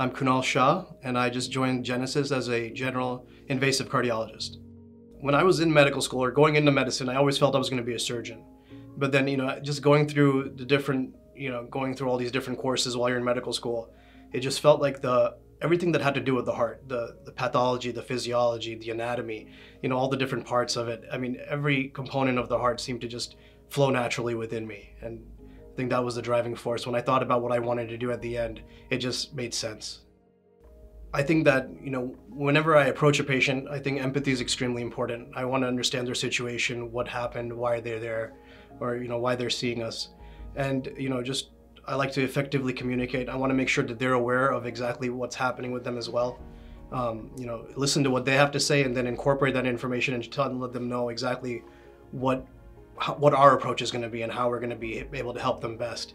I'm Kunal Shah, and I just joined Genesis as a general invasive cardiologist. When I was in medical school or going into medicine, I always felt I was going to be a surgeon. But then, you know, just going through the different, you know, going through all these different courses while you're in medical school, it just felt like the everything that had to do with the heart, the the pathology, the physiology, the anatomy, you know, all the different parts of it. I mean, every component of the heart seemed to just flow naturally within me. And think that was the driving force. When I thought about what I wanted to do at the end, it just made sense. I think that, you know, whenever I approach a patient, I think empathy is extremely important. I want to understand their situation, what happened, why they're there, or, you know, why they're seeing us. And, you know, just I like to effectively communicate. I want to make sure that they're aware of exactly what's happening with them as well. Um, you know, listen to what they have to say and then incorporate that information and let them know exactly what what our approach is going to be and how we're going to be able to help them best.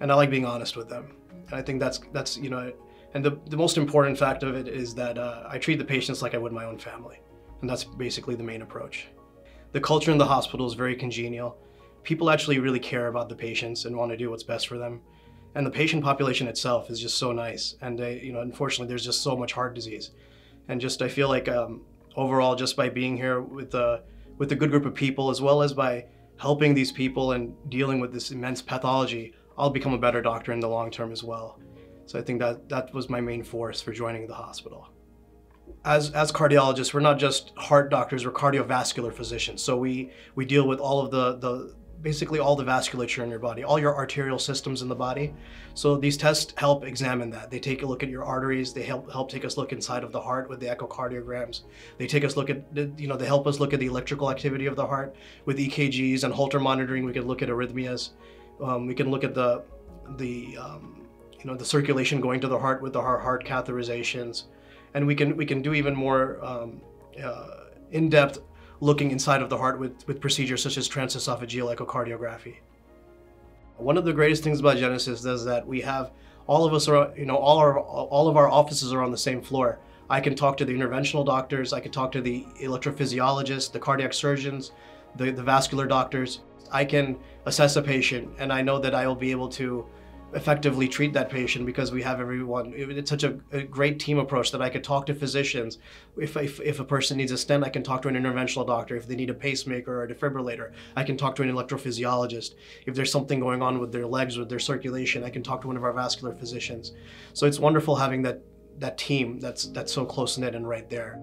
And I like being honest with them. And I think that's that's you know, and the the most important fact of it is that uh, I treat the patients like I would my own family, and that's basically the main approach. The culture in the hospital is very congenial. People actually really care about the patients and want to do what's best for them. And the patient population itself is just so nice. And they, you know, unfortunately, there's just so much heart disease, and just I feel like um, overall, just by being here with the with a good group of people, as well as by helping these people and dealing with this immense pathology, I'll become a better doctor in the long term as well. So I think that that was my main force for joining the hospital. As, as cardiologists, we're not just heart doctors, we're cardiovascular physicians. So we, we deal with all of the, the, basically all the vasculature in your body, all your arterial systems in the body. So these tests help examine that. They take a look at your arteries. They help help take us look inside of the heart with the echocardiograms. They take us look at you know they help us look at the electrical activity of the heart with EKGs and Holter monitoring. We can look at arrhythmias. Um, we can look at the the um, you know the circulation going to the heart with the heart, heart catheterizations, and we can we can do even more um, uh, in-depth looking inside of the heart with, with procedures such as transesophageal echocardiography. One of the greatest things about Genesis is that we have all of us are, you know, all our all of our offices are on the same floor. I can talk to the interventional doctors, I can talk to the electrophysiologists, the cardiac surgeons, the, the vascular doctors. I can assess a patient and I know that I will be able to effectively treat that patient because we have everyone. It's such a, a, great team approach that I could talk to physicians. If, if, if, a person needs a stent, I can talk to an interventional doctor. If they need a pacemaker or a defibrillator, I can talk to an electrophysiologist. If there's something going on with their legs, with their circulation, I can talk to one of our vascular physicians. So it's wonderful having that, that team that's, that's so close knit and right there.